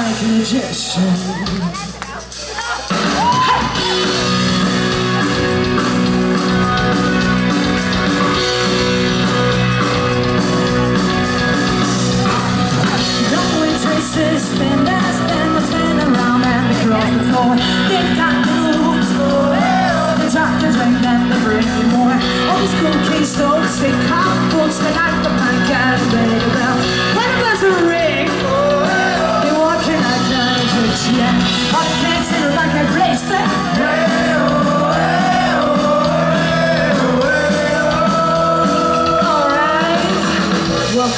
my congestion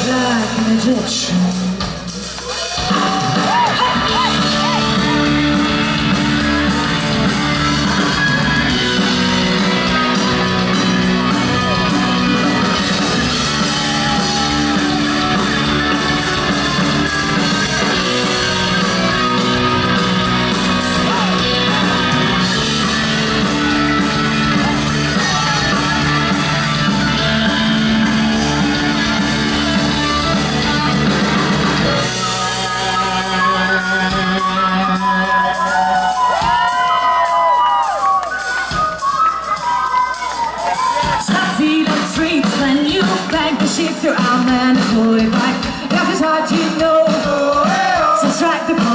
Жадно лечим.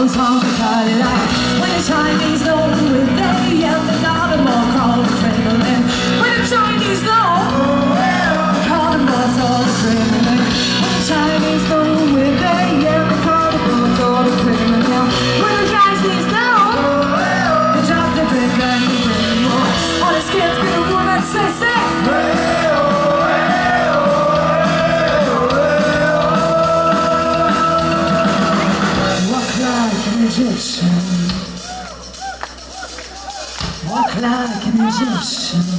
songs When the Chinese is we're there Egyptian. Walk like an Egyptian.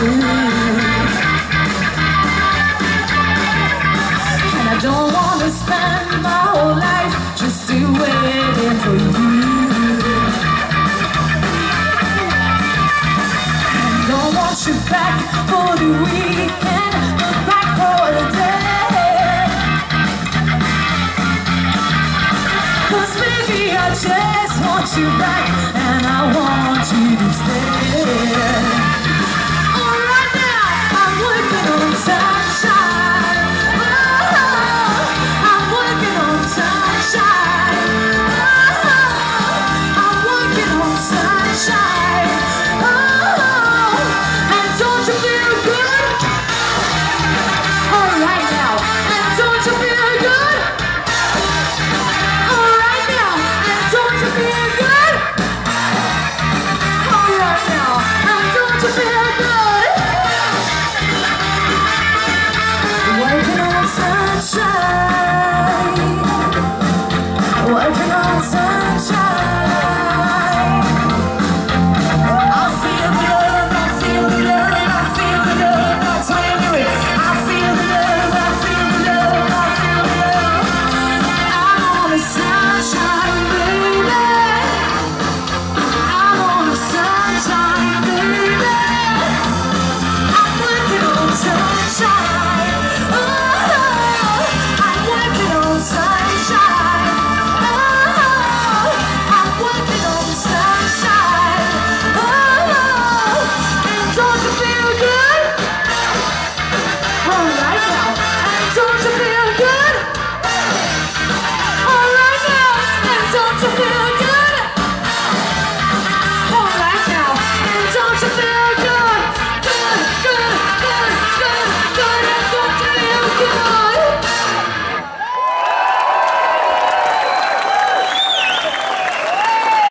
And I don't want to spend my whole life just waiting for you. I don't want you back for the weekend, but back for the I just want you back, and I want you to stay.